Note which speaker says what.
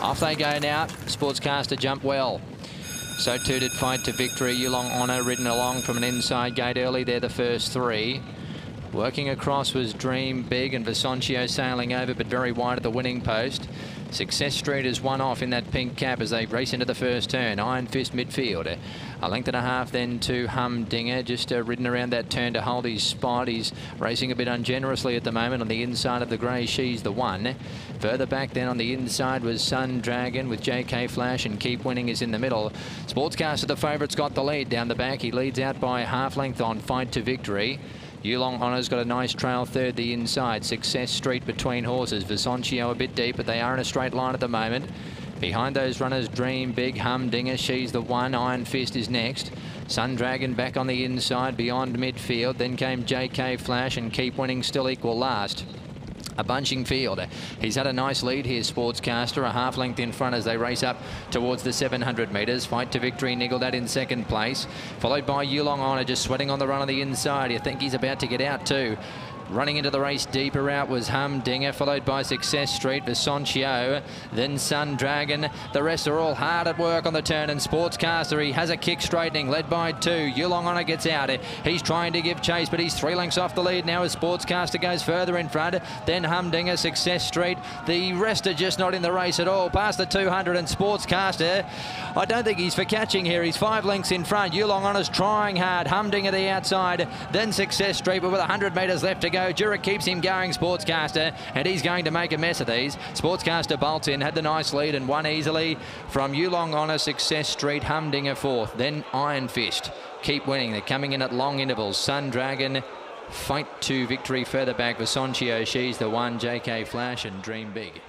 Speaker 1: Off they go now. Sportscaster jump well. So too did Fight to Victory. Yulong Honor ridden along from an inside gate early. They're the first three. Working across was Dream Big and Visontio sailing over, but very wide at the winning post. Success Street is one off in that pink cap as they race into the first turn. Iron Fist midfield. A length and a half then to Humdinger, just uh, ridden around that turn to hold his spot. He's racing a bit ungenerously at the moment on the inside of the grey. She's the one. Further back then on the inside was Sun Dragon with JK Flash and Keep Winning is in the middle. Sportscaster, the favourite's got the lead down the back. He leads out by half length on Fight to Victory. Yulong Honor's got a nice trail third the inside. Success Street between horses. Visontio a bit deep, but they are in a straight line at the moment. Behind those runners, Dream Big, Humdinger, she's the one. Iron Fist is next. Sun Dragon back on the inside beyond midfield. Then came JK Flash and Keep Winning still equal last a bunching field. He's had a nice lead here, Sportscaster, a half length in front as they race up towards the 700 metres. Fight to victory, niggle that in second place. Followed by Yulong Honor, just sweating on the run on the inside. You think he's about to get out too. Running into the race deeper out was Humdinger, followed by Success Street, Visontio, then Sun Dragon. The rest are all hard at work on the turn, and Sportscaster, he has a kick straightening, led by two. Yulong Honor gets out. He's trying to give chase, but he's three lengths off the lead now as Sportscaster goes further in front. Then Humdinger, Success Street. The rest are just not in the race at all. Past the 200 and Sportscaster, I don't think he's for catching here. He's five lengths in front. Yulong Honor's trying hard. Humdinger the outside, then Success Street, but with 100 metres left to go go. Jurek keeps him going, Sportscaster, and he's going to make a mess of these. Sportscaster bolts in, had the nice lead and won easily from Yulong Honor, Success Street, Humdinger fourth. Then Iron Fist. Keep winning. They're coming in at long intervals. Sun Dragon fight to victory further back. Visontio, she's the one. JK Flash and Dream Big.